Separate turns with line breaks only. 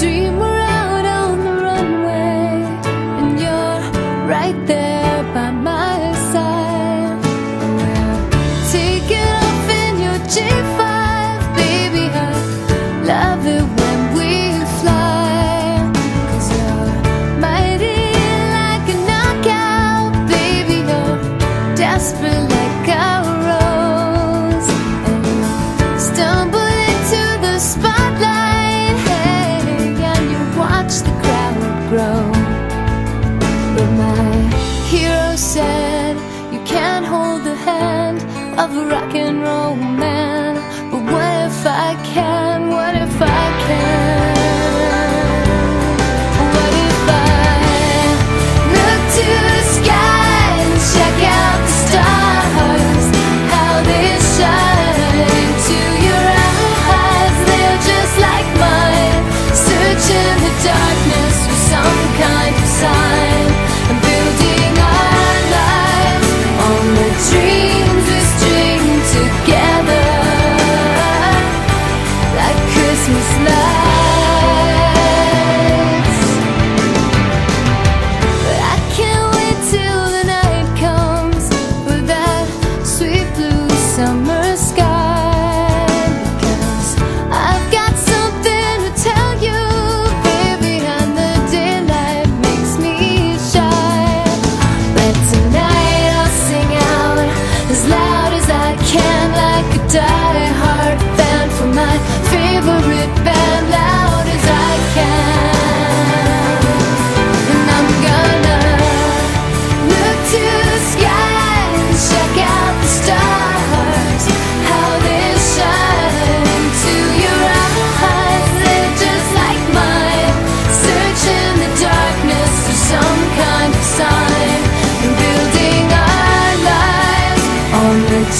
dreamer out on the runway, and you're right there. of a rock and roll man. But what if I can, what if I can?